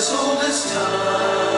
as old as time.